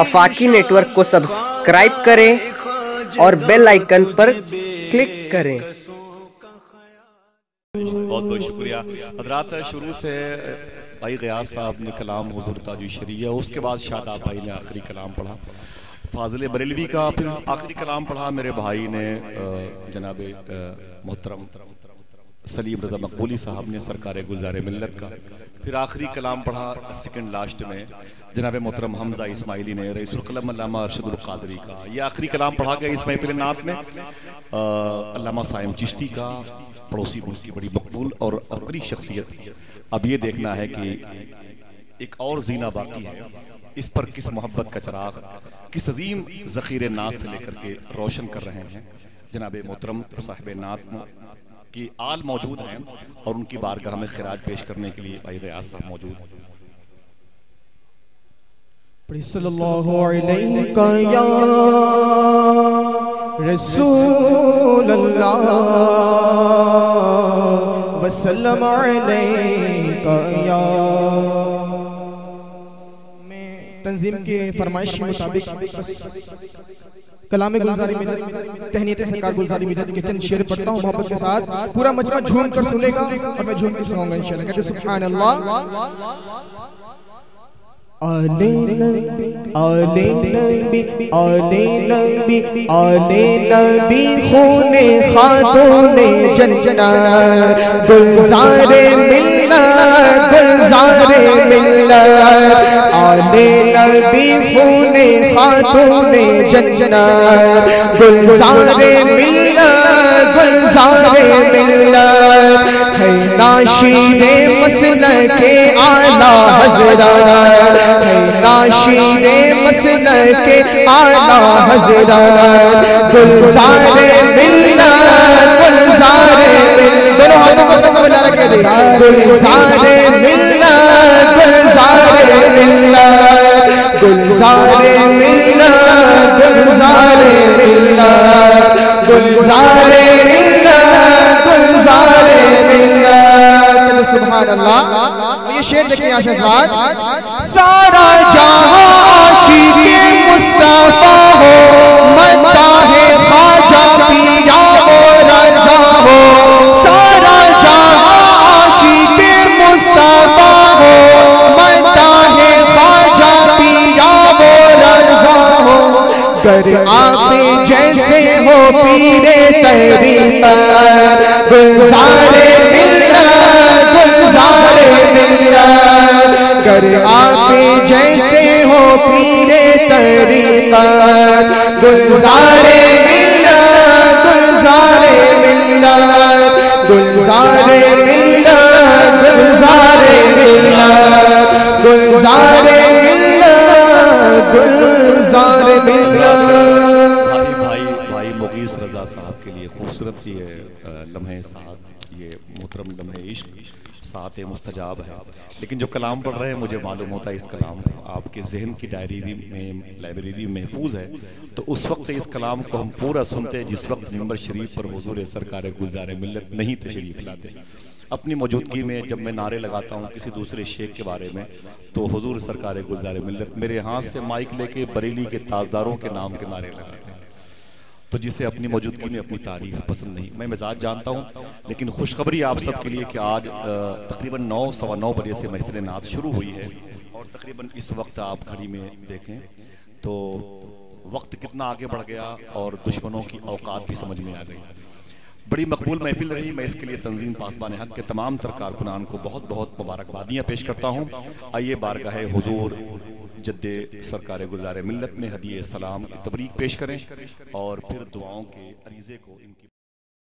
آفاقی network کو subscribe کریں اور بیل آئیکن پر کلک کریں۔ بہت بہت شکریہ۔ حضرات، شروع سے بھائی غیاث صاحب نے کلام حضور تاجو شریعہ، اس کے بعد شاداب بھائی نے آخری کلام پڑھا۔ فاضل بریلوی کا پھر آخری کلام پڑھا۔ میرے بھائی نے جناب محترم سلیم رضا مقبولی صاحب نے سرکار گزار ملت کا پھر آخری کلام پڑھا سیکنڈ لاسٹ میں۔ جناب محترم حمزہ اسماعیلی نے رئیس القلم علامہ ارشد القادری کا۔ یہ آخری کلام پڑھا گیا اس محفل نات میں۔ علامہ سائم چشتی کا پڑوسی ملک کی بڑی مقبول اور عقری شخصیت۔ اب یہ دیکھنا ہے کہ ایک اور زینہ باقی ہے۔ اس پر کس محبت کا چراغ، کس عظیم ذخیر ناز سے لے کر کے روشن کر رہے ہیں۔ جناب محترم صاحب نات کی آل موجود ہیں اور ان کی بارگاہ میں خراج پیش کرنے کے لیے بھائی غیاز صاحب موجود ہیں۔ صلی اللہ علیہ یا رسول اللہ، وسلم علیہ یا تنظیم کے فرمائش کے مطابق کلام گلزاری مدد تہنیت سرکار گلزاری مدد کے چند شیر پڑھتا ہوں محبت کے ساتھ پورا مجمع جھوم کر سنے گا اور میں جھوم کر سنوں گا انشاءاللہ کہتے سبحان اللہ آلے نبی آلے نبی آلے نبی آلے نبی خون خاتون جنجنا گلزار ملنا گلزار ملنا آلے نبی خون خاتون جنجنا گلزار ملنا گلزار ملنا ہے ناشیر مسئلہ کے آلہ حضرات ہے ناشیر مسئلہ کے آلہ حضرات گلزار ملنا گلزار ملنا دونوں ہاتھوں کو قسم اللہ رکھے دے گلزار گلزار گلزار گلزار گلزار گلزار سبحان اللہ یہ شیر دیکھیں آشا ساتھ سارا جہاں عاشق مصطفیٰ ہو ہو آپ جیسے ہو پیرے تحریمہ گلزار ملنا گلزار ملنا۔ گر آپ جیسے ہو پیرے تحریمہ گلزار ملنا گلزار ملنا۔ گلزار ملنا گلزار ملنا۔ گلزار ملنا گلزار ملنا۔ بھائی رضا صاحب کے لیے خوبصورت یہ لمحے ساتھ یہ محترم لمحے عشق ساتھ مستجاب ہے۔ لیکن جو کلام پڑھ رہے ہیں، مجھے معلوم ہوتا ہے اس کلام آپ کے ذہن کی ڈائری میں لائبریری میں محفوظ ہے۔ تو اس وقت اس کلام کو ہم پورا سنتے، جس وقت ممبر شریف پر حضور سرکار گلزار ملت نہیں تشریف لاتے۔ اپنی موجودگی میں جب میں نعرے لگاتا ہوں کسی دوسرے شیخ کے بارے میں، تو حضور سرکار گلزار ملت میرے ہاتھ سے مائک لے کے بریلی کے تازداروں کے نام کے نعرے لگاتے ہیں۔ تو جسے اپنی موجودگی میں اپنی تعریف پسند نہیں۔ میں مزاج جانتا ہوں، لیکن خوشخبری آپ سب کے لیے کہ آج تقریباً نو، سوا نو بجے سے محفل نعت شروع ہوئی ہے اور تقریباً اس وقت آپ گھڑی میں دیکھیں تو وقت کتنا آگے بڑھ گیا اور دشمنوں کی اوقات بھی سمجھ میں آ گئی۔ بڑی مقبول محفل رہی۔ میں اس کے لیے تنظیم پاسبان حق کے تمام تر کارکنان کو بہت بہت مبارکبادیاں پیش کرتا ہوں۔ آئیے بارگاہ حضور جد سرکار گزار ملت میں ہدیہ سلام کی تبریک پیش کریں اور پھر دعاؤں کے عریضے کو ان کی